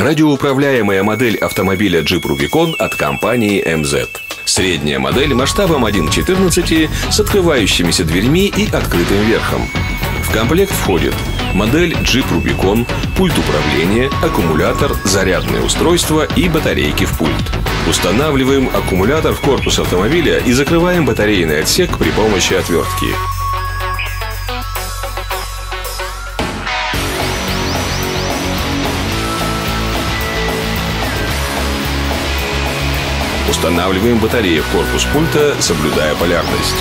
Радиоуправляемая модель автомобиля Jeep Rubicon от компании MZ. Средняя модель масштабом 1.14 с открывающимися дверьми и открытым верхом. В комплект входит модель Jeep Rubicon, пульт управления, аккумулятор, зарядное устройство и батарейки в пульт. Устанавливаем аккумулятор в корпус автомобиля и закрываем батарейный отсек при помощи отвертки. Устанавливаем батареи в корпус пульта, соблюдая полярность.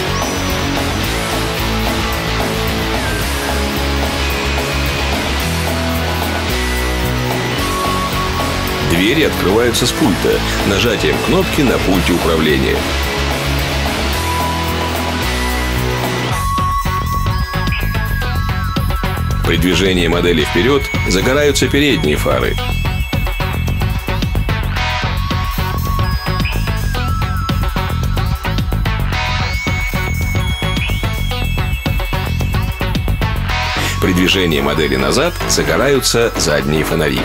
Двери открываются с пульта, нажатием кнопки на пульте управления. При движении модели вперед загораются передние фары. При движении модели назад загораются задние фонари.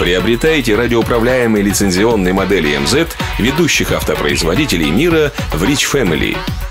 Приобретайте радиоуправляемые лицензионные модели МЗ ведущих автопроизводителей мира в Rich Family –